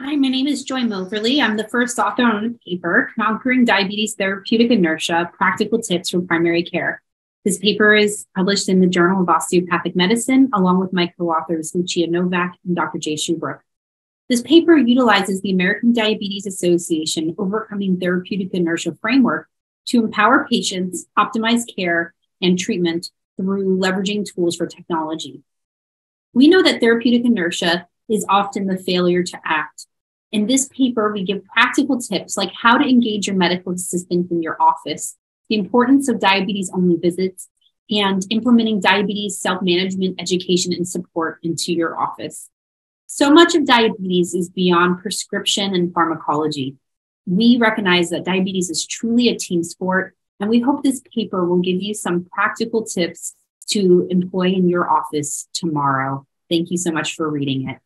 Hi, my name is Joy Moverley. I'm the first author on the paper, Conquering Diabetes Therapeutic Inertia Practical Tips for Primary Care. This paper is published in the Journal of Osteopathic Medicine, along with my co authors, Lucia Novak and Dr. Jay Shubrook. This paper utilizes the American Diabetes Association Overcoming Therapeutic Inertia framework to empower patients, optimize care and treatment through leveraging tools for technology. We know that therapeutic inertia is often the failure to act. In this paper, we give practical tips like how to engage your medical assistant in your office, the importance of diabetes only visits, and implementing diabetes self management education and support into your office. So much of diabetes is beyond prescription and pharmacology. We recognize that diabetes is truly a team sport, and we hope this paper will give you some practical tips to employ in your office tomorrow. Thank you so much for reading it.